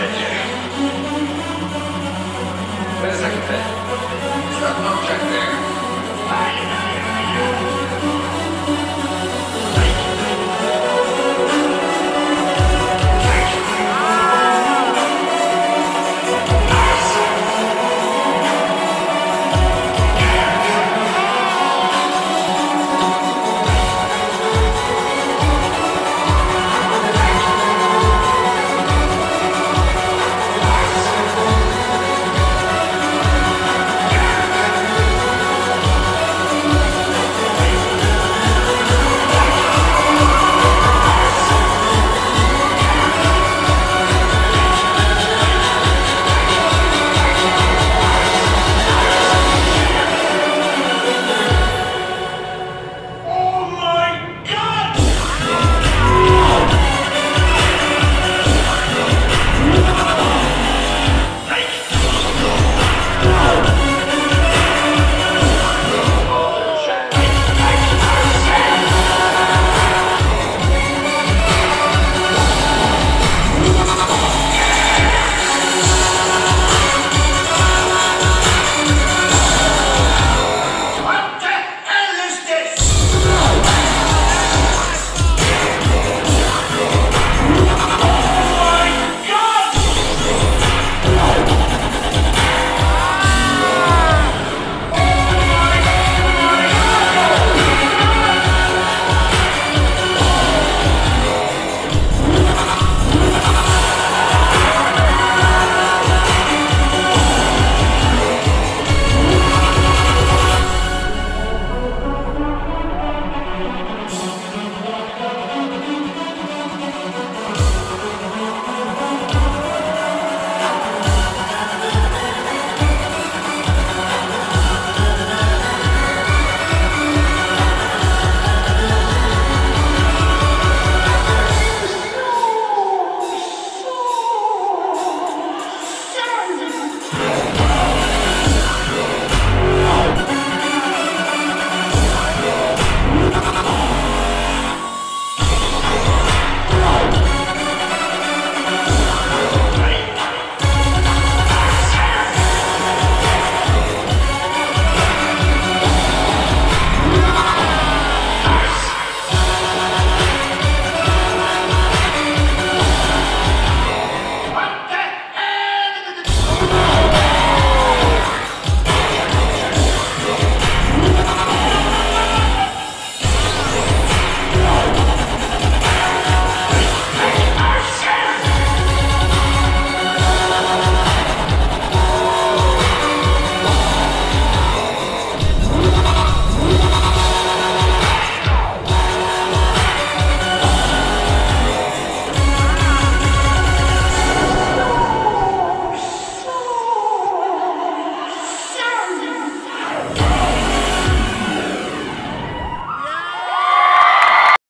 JJ. Wait a second, Ben. Is that an object there?